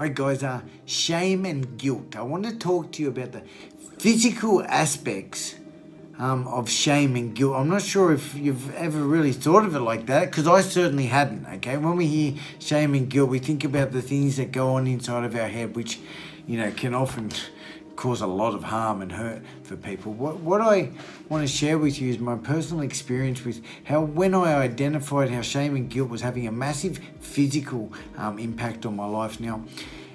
Alright guys, uh, shame and guilt. I want to talk to you about the physical aspects um, of shame and guilt. I'm not sure if you've ever really thought of it like that, because I certainly hadn't, okay? When we hear shame and guilt, we think about the things that go on inside of our head, which, you know, can often cause a lot of harm and hurt for people. What, what I want to share with you is my personal experience with how when I identified how shame and guilt was having a massive physical um, impact on my life. Now,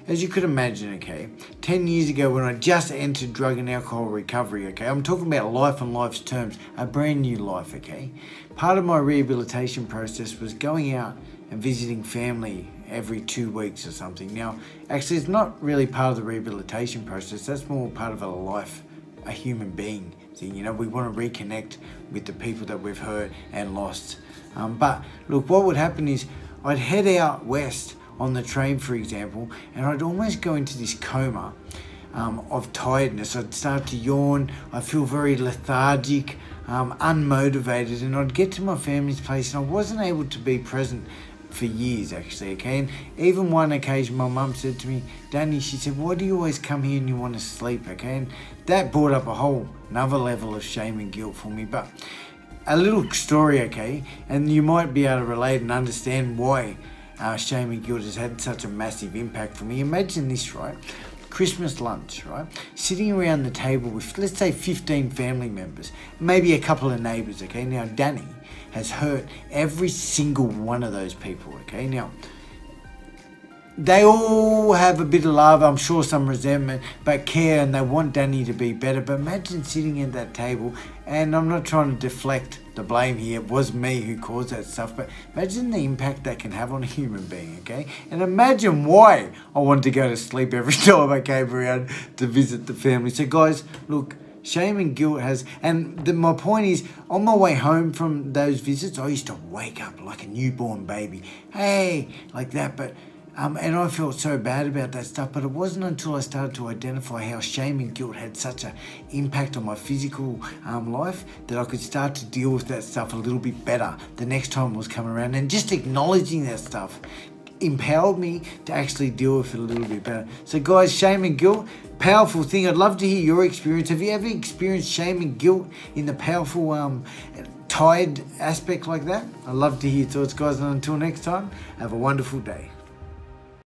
as you could imagine, okay, 10 years ago when I just entered drug and alcohol recovery, okay, I'm talking about life on life's terms, a brand new life, okay. Part of my rehabilitation process was going out and visiting family every two weeks or something. Now, actually, it's not really part of the rehabilitation process. That's more part of a life, a human being thing. You know, we want to reconnect with the people that we've hurt and lost. Um, but look, what would happen is I'd head out west on the train, for example, and I'd almost go into this coma. Um, of tiredness. I'd start to yawn. I'd feel very lethargic, um, unmotivated, and I'd get to my family's place and I wasn't able to be present for years actually, okay? And even one occasion my mum said to me, Danny, she said, why do you always come here and you want to sleep, okay? And that brought up a whole another level of shame and guilt for me. But a little story, okay? And you might be able to relate and understand why uh, shame and guilt has had such a massive impact for me. Imagine this, right? Christmas lunch, right? Sitting around the table with, let's say, 15 family members, maybe a couple of neighbors, okay? Now, Danny has hurt every single one of those people, okay? Now, they all have a bit of love, I'm sure some resentment, but care and they want Danny to be better. But imagine sitting at that table, and I'm not trying to deflect the blame here. It was me who caused that stuff. But imagine the impact that can have on a human being, okay? And imagine why I wanted to go to sleep every time I came around to visit the family. So, guys, look, shame and guilt has. And the, my point is, on my way home from those visits, I used to wake up like a newborn baby. Hey, like that. But um, and I felt so bad about that stuff, but it wasn't until I started to identify how shame and guilt had such an impact on my physical um, life that I could start to deal with that stuff a little bit better the next time it was coming around. And just acknowledging that stuff empowered me to actually deal with it a little bit better. So, guys, shame and guilt, powerful thing. I'd love to hear your experience. Have you ever experienced shame and guilt in the powerful um, tired aspect like that? I'd love to hear your thoughts, guys. And until next time, have a wonderful day.